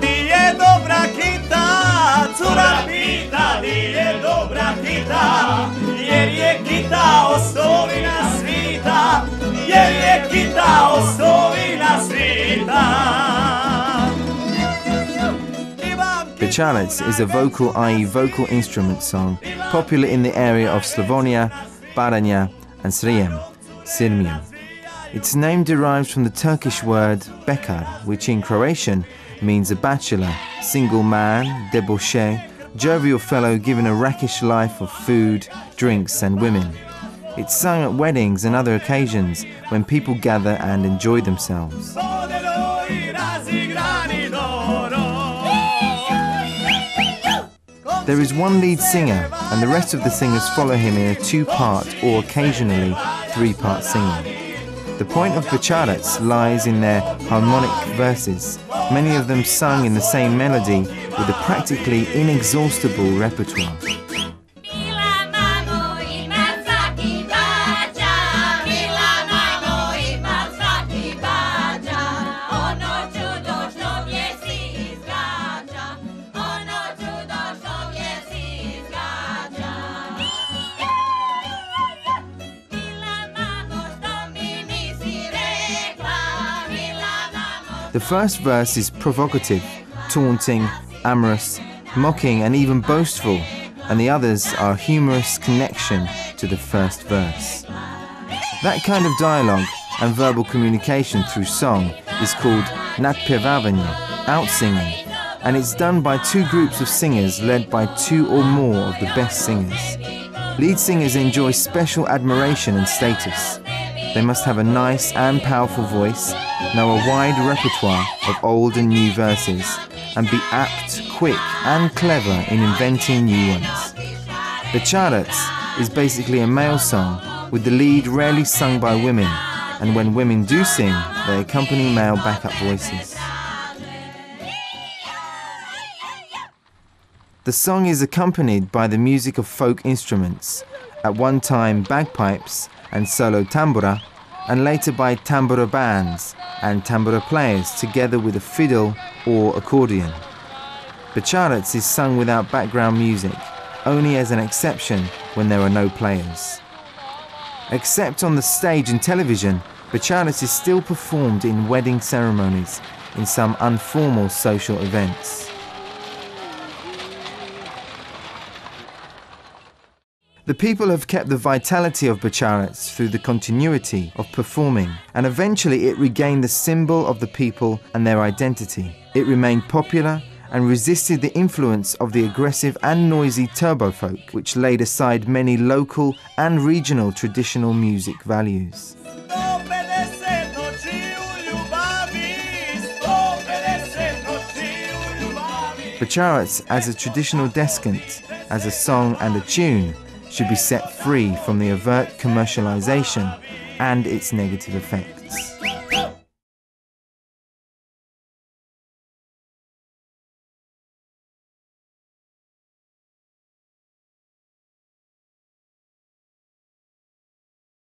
Di je dobra kita, je dobra kita, jer je kita osovina svita, jer je kita osovina svita. Is a vocal, i.e. vocal instrument song, popular in the area of Slavonia, Baranja and Srijem, Sirmium. Its name derives from the Turkish word bekar, which in Croatian means a bachelor, single man, debauché, jovial fellow given a rakish life of food, drinks and women. It's sung at weddings and other occasions when people gather and enjoy themselves. There is one lead singer, and the rest of the singers follow him in a two part or occasionally three part singing. The point of bećarac lies in their harmonic verses, many of them sung in the same melody with a practically inexhaustible repertoire. The first verse is provocative, taunting, amorous, mocking, and even boastful, and the others are a humorous connection to the first verse. That kind of dialogue and verbal communication through song is called nadpevavanje, outsinging, and it's done by two groups of singers led by two or more of the best singers. Lead singers enjoy special admiration and status. They must have a nice and powerful voice, know a wide repertoire of old and new verses, and be apt, quick, and clever in inventing new ones. Bećarac is basically a male song, with the lead rarely sung by women, and when women do sing, they accompany male backup voices. The song is accompanied by the music of folk instruments, at one time bagpipes and solo tambura, and later by tambura bands and tambura players together with a fiddle or accordion. Bećarac is sung without background music, only as an exception when there are no players. Except on the stage and television, Bećarac is still performed in wedding ceremonies, in some informal social events. The people have kept the vitality of Bećarac through the continuity of performing, and eventually it regained the symbol of the people and their identity. It remained popular and resisted the influence of the aggressive and noisy turbo folk, which laid aside many local and regional traditional music values. Bećarac as a traditional descant, as a song and a tune, should be set free from the overt commercialization and its negative effects.